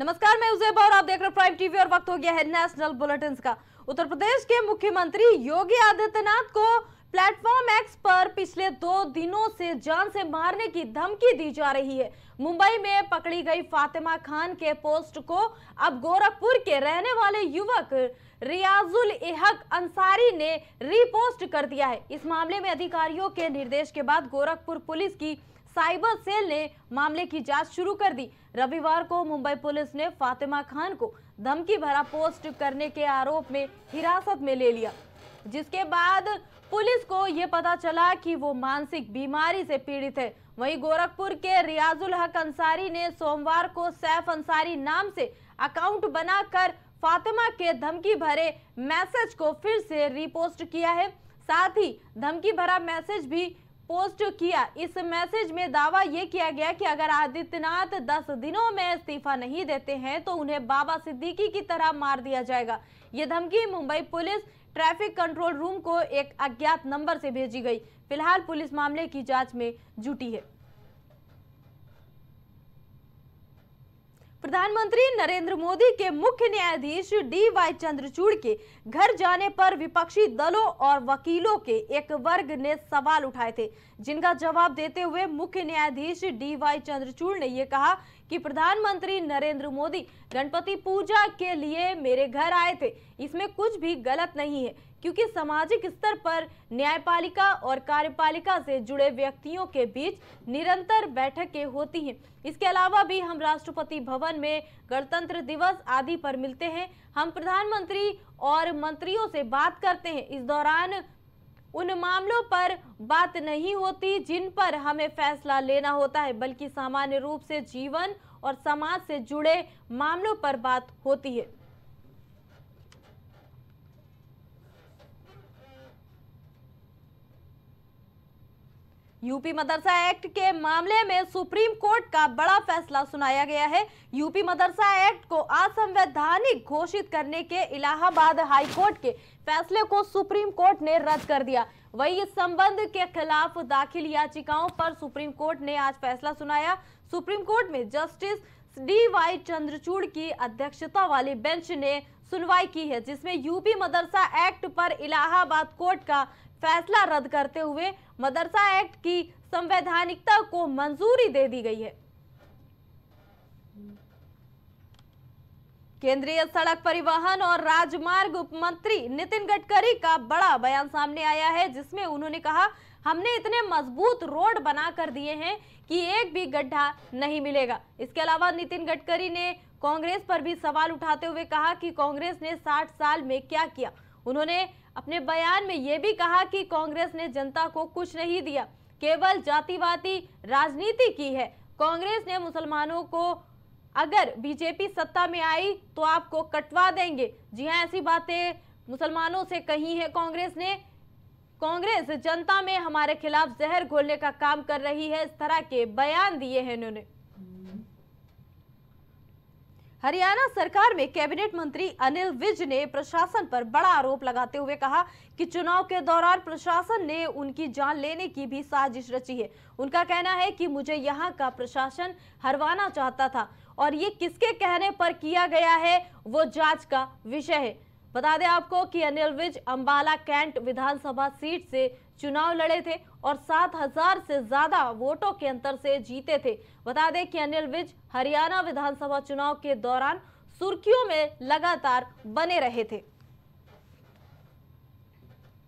नमस्कार, मैं उजैबा और आप देख रहे हैं प्राइम टीवी और वक्त हो गया है नेशनल बुलेटिन का। उत्तर प्रदेश के मुख्यमंत्री योगी आदित्यनाथ को प्लेटफॉर्म एक्स पर पिछले दो दिनों से जान से मारने की धमकी दी जा रही है। मुंबई में पकड़ी गई फातिमा खान के पोस्ट को अब गोरखपुर के रहने वाले युवक रियाजुल हक अंसारी ने रीपोस्ट कर दिया है। इस मामले में अधिकारियों के निर्देश के बाद गोरखपुर पुलिस की साइबर सेल ने मामले की जाँच शुरू कर दी। रविवार को मुंबई पुलिस ने फातिमा खान को धमकी भरा पोस्ट करने के आरोप में हिरासत में ले लिया, जिसके बाद पुलिस को यह पता चला कि वो मानसिक बीमारी से पीड़ित है। वहीं गोरखपुर के रियाजुल हक अंसारी ने सोमवार को सैफ अंसारी नाम से अकाउंट बनाकर फातिमा के धमकी भरे मैसेज को फिर से रिपोस्ट किया है। साथ ही धमकी भरा मैसेज भी पोस्ट किया। इस मैसेज में दावा यह किया गया कि अगर आदित्यनाथ 10 दिनों में इस्तीफा नहीं देते हैं तो उन्हें बाबा सिद्दीकी की तरह मार दिया जाएगा। ये धमकी Mumbai police traffic control room को एक अज्ञात नंबर से भेजी गई। फ़िलहाल पुलिस मामले की जाँच में जुटी है। प्रधानमंत्री नरेंद्र मोदी के मुख्य न्यायाधीश डी वाई चंद्रचूड़ के घर जाने पर विपक्षी दलों और वकीलों के एक वर्ग ने सवाल उठाए थे, जिनका जवाब देते हुए मुख्य न्यायाधीश डी वाई चंद्रचूड़ ने यह कहा कि प्रधानमंत्री नरेंद्र मोदी गणपति पूजा के लिए मेरे घर आए थे। इसमें कुछ भी गलत नहीं है। क्योंकि सामाजिक स्तर पर न्यायपालिका और कार्यपालिका से जुड़े व्यक्तियों के बीच निरंतर बैठकें होती हैं। इसके अलावा भी हम राष्ट्रपति भवन में गणतंत्र दिवस आदि पर मिलते हैं। हम प्रधानमंत्री और मंत्रियों से बात करते हैं। इस दौरान उन मामलों पर बात नहीं होती जिन पर हमें फैसला लेना होता है, बल्कि सामान्य रूप से जीवन और समाज से जुड़े मामलों पर बात होती है। यूपी मदरसा एक्ट के मामले में सुप्रीम कोर्ट का बड़ा फैसला सुनाया गया है। यूपी मदरसा एक्ट को असंवैधानिक घोषित करने के इलाहाबाद हाई कोर्ट के फैसले को सुप्रीम कोर्ट ने रद्द कर दिया। वही इस संबंध के खिलाफ दाखिल याचिकाओं पर सुप्रीम कोर्ट ने आज फैसला सुनाया। सुप्रीम कोर्ट में जस्टिस डी वाई चंद्रचूड़ की अध्यक्षता वाली बेंच ने सुनवाई की है, जिसमें यूपी मदरसा एक्ट पर इलाहाबाद कोर्ट का फैसला रद्द करते हुए मदरसा एक्ट की संवैधानिकता को मंजूरी दे दी गई है। केंद्रीय सड़क परिवहन और राजमार्ग उप मंत्री नितिन गडकरी का बड़ा बयान सामने आया है, जिसमें उन्होंने कहा, हमने इतने मज़बूत रोड बना कर दिए हैं कि एक भी गड्ढा नहीं मिलेगा। इसके अलावा नितिन गडकरी ने कांग्रेस पर भी सवाल उठाते हुए कहा कि कांग्रेस ने 60 साल में क्या किया। उन्होंने अपने बयान में यह भी कहा कि कांग्रेस ने जनता को कुछ नहीं दिया, केवल जातिवादी राजनीति की है। कांग्रेस ने मुसलमानों को, अगर बीजेपी सत्ता में आई तो आपको कटवा देंगे। जी हाँ ऐसी बातें मुसलमानों से कही है कांग्रेस ने। कांग्रेस जनता में हमारे खिलाफ जहर घोलने का काम कर रही है, इस तरह के बयान दिए हैं इन्होंने। हरियाणा सरकार में कैबिनेट मंत्री अनिल विज ने प्रशासन पर बड़ा आरोप लगाते हुए कहा कि चुनाव के दौरान प्रशासन ने उनकी जान लेने की भी साजिश रची है। उनका कहना है कि मुझे यहाँ का प्रशासन हरवाना चाहता था और ये किसके कहने पर किया गया है, वो जाँच का विषय है। बता दें आपको कि अनिल विज अंबाला कैंट विधानसभा सीट से चुनाव लड़े थे और सात हज़ार से ज़्यादा वोटों के अंतर से जीते थे। बता दें कि अनिल विज हरियाणा विधानसभा चुनाव के दौरान सुर्खियों में लगातार बने रहे थे।